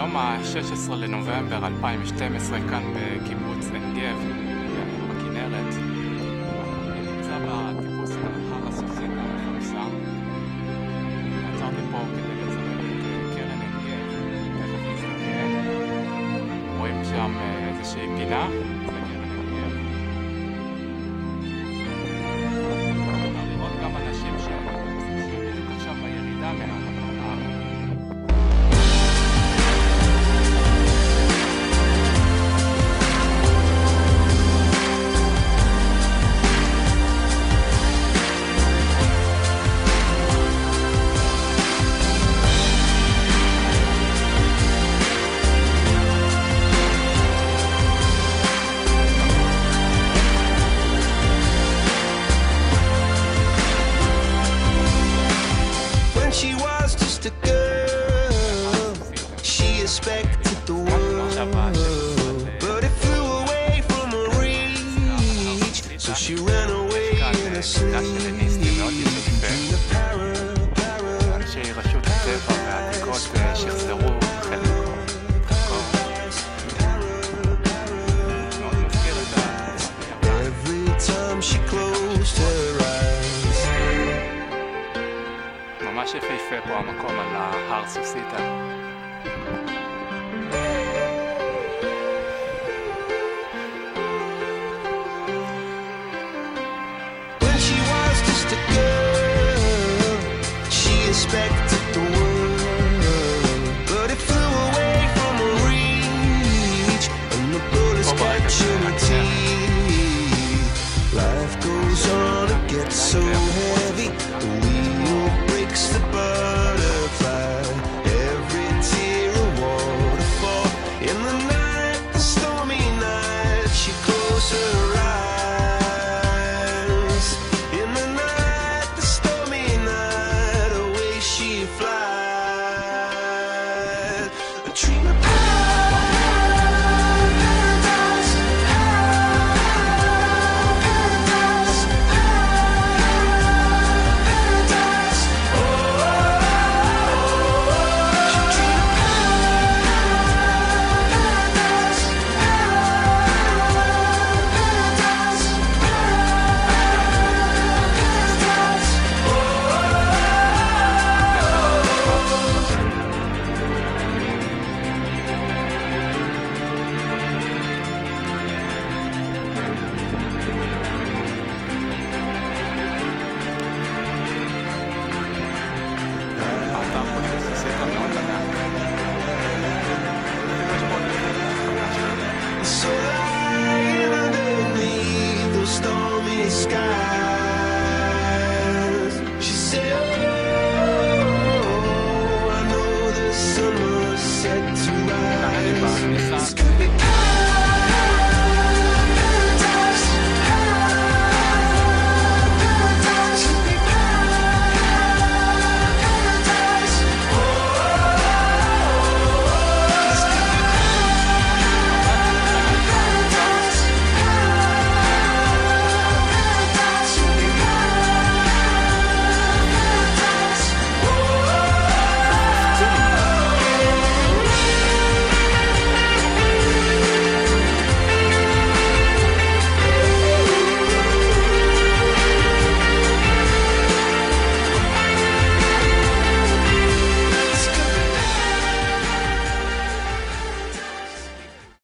היום ה-16 לנובמבר 2012 כאן בקיבוץ עין גב, בכנרת. אני נמצא בטיפוס הר הסוסית המפורסם. עצרתי פה כדי לצרף את קרן עין גב, תכף נסתכל. רואים שם איזושהי פינה, she was just a girl, she expected שפהפה פה המקום על ההר סוסיתא. expected the world, but it flew away from her reach, and the bullets oh her teeth. Life goes on, it gets so. between